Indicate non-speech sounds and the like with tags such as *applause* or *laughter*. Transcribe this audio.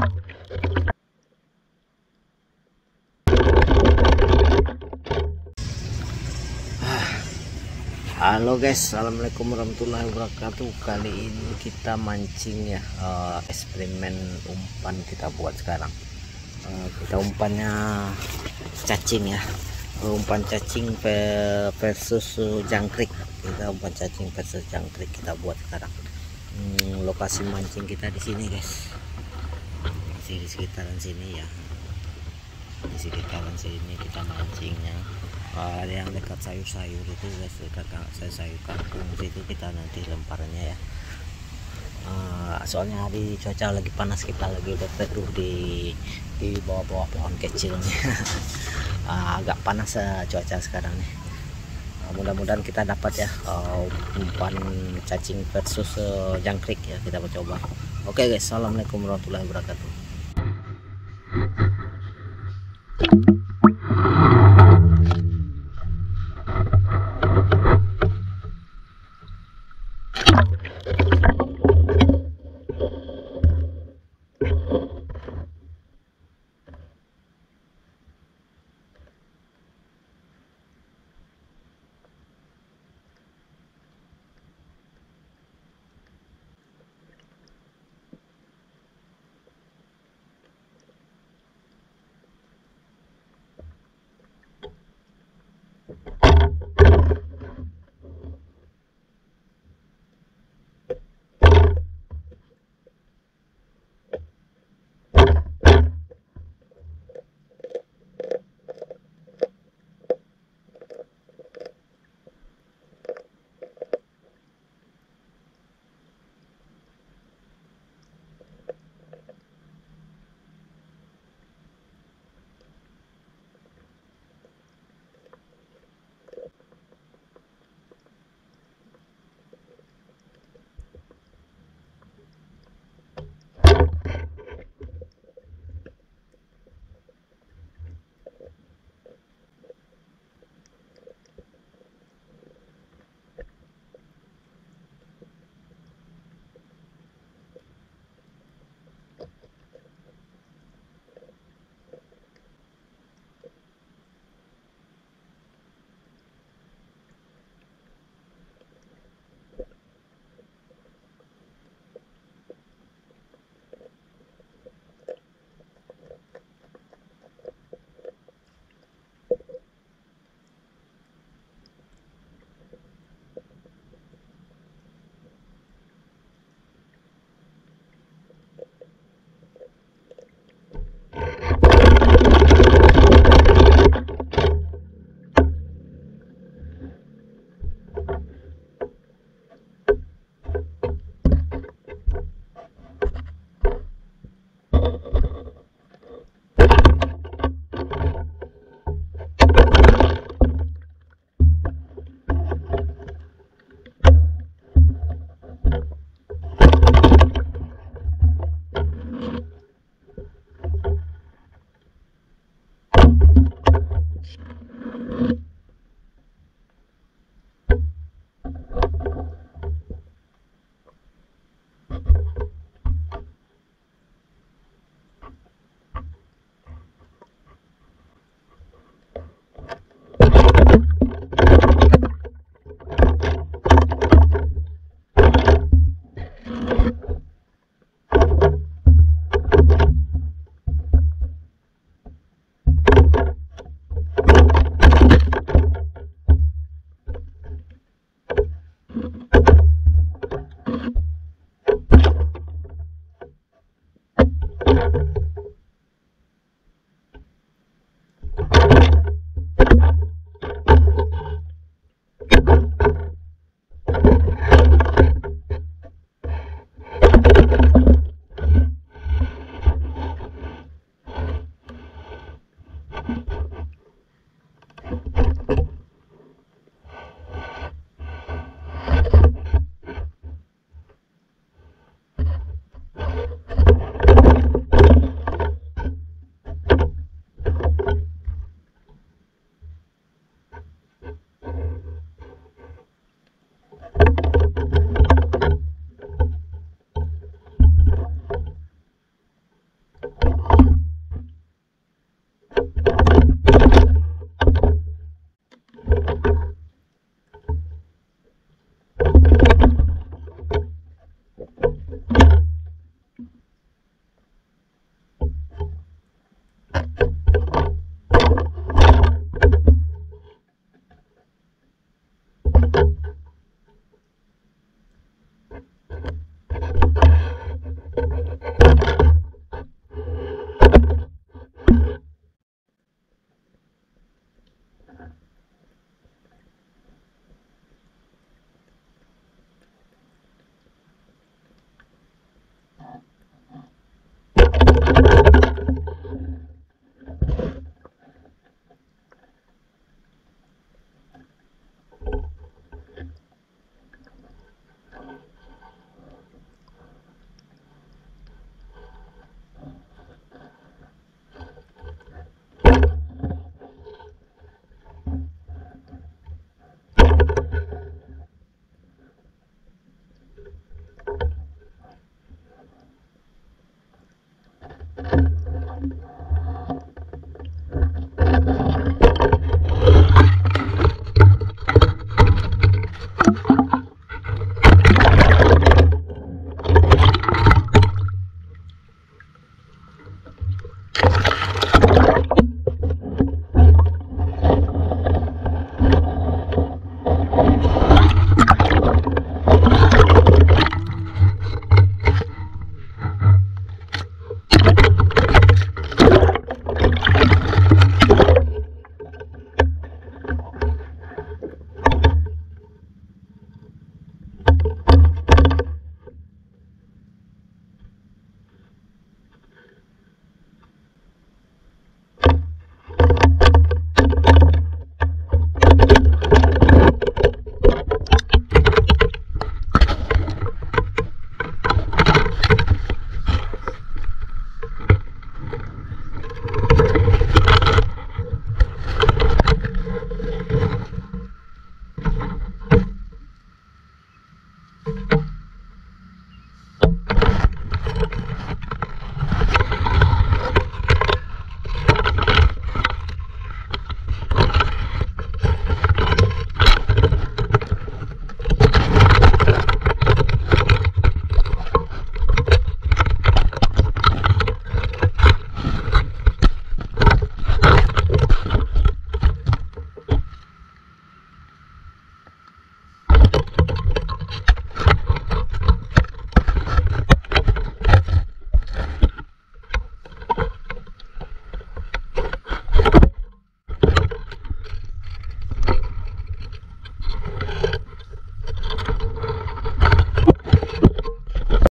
Halo guys, assalamualaikum warahmatullahi wabarakatuh. Kali ini kita mancing ya, uh, eksperimen umpan kita buat sekarang. Uh, kita umpannya cacing ya, umpan cacing versus jangkrik. Kita umpan cacing versus jangkrik kita buat sekarang. Hmm, lokasi mancing kita di sini guys, di sekitaran sini ya, di sekitaran sini kita mancingnya. Uh, yang dekat sayur-sayur itu guys dekat sayur-sayur kangkung situ kita nanti lemparnya ya. Uh, soalnya hari cuaca lagi panas kita lagi berteduh di di bawah-bawah pohon kecilnya. Uh, *laughs* agak panas uh, cuaca sekarang nih. Mudah-mudahan kita dapat ya uh, umpan cacing versus uh, jangkrik ya kita mencoba oke okay guys. Assalamualaikum warahmatullahi wabarakatuh Mm-hmm.